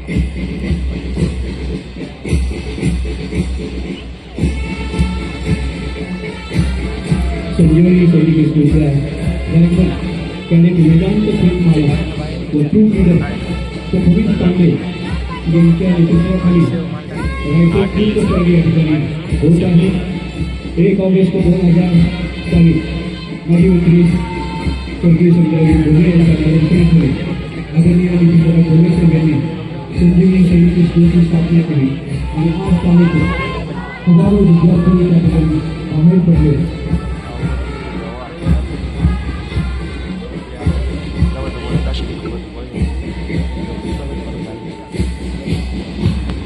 संजय सैनिक is doing that. Then Kenneth Vedanta Premala were two leaders. So Pravin Pandey यांच्या नेतृत्वाखाली रायपूर तीन प्रभारी अधिकारी होत आहे एक ऑगस्ट दोन हजार चाळीस माजी मंत्री स्वर्गीय संजय गोरे यांच्या कार्यक्रमामुळे आदरणीय नितीनदादा गोरे साहेब यांनी Sendiri services business continuity and are committed to value the job to capital and make the list.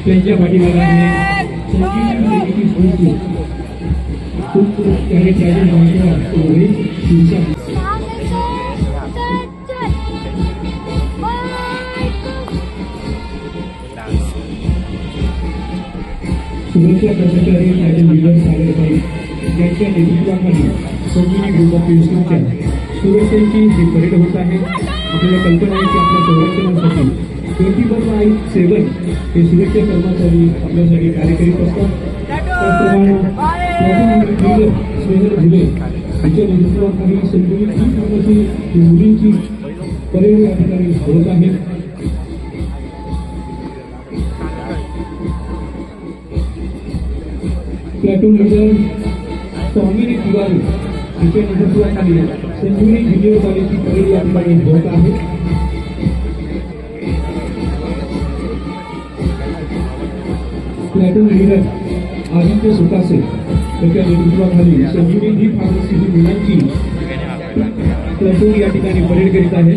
त्यांच्या सुरक्षा कर्मचारी आणि विजय सागरबाई यांच्या नेतृत्वाखाली संजीवनी ग्रुप ऑफ इन्स्टिट्यूटच्या सुरक्षेची जी परेड होत आहे आपल्याला कल्पना आहे की आपल्या संरक्षणासाठी ट्वेंटी बाय सेवन हे सुरक्षा कर्मचारी आपल्यासाठी कार्य करीत असतात त्याचप्रमाणे स्नेहर झुले यांच्या नेतृत्वाखाली संजीवनी ही कामाची मुलींची परेड या ठिकाणी होत आहे प्लॅटून लिडर सौमिनी तिवारी तिचे नेतृत्वाखाली संजीवनी ज्युनियर कॉलेजची परेड या ठिकाणी होत आहे प्लॅटून लिडर आदित्य सुतासे त्याच्या नेतृत्वाखाली संजीवनी ही फार्मसी ही मुलांची प्लॅटून या ठिकाणी परेड करीत आहे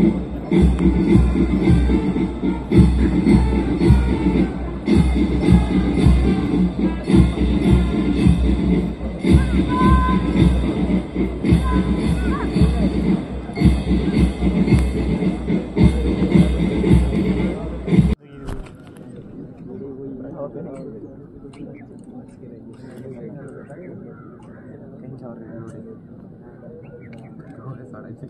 कहीं जा रहे हैं साढ़े छः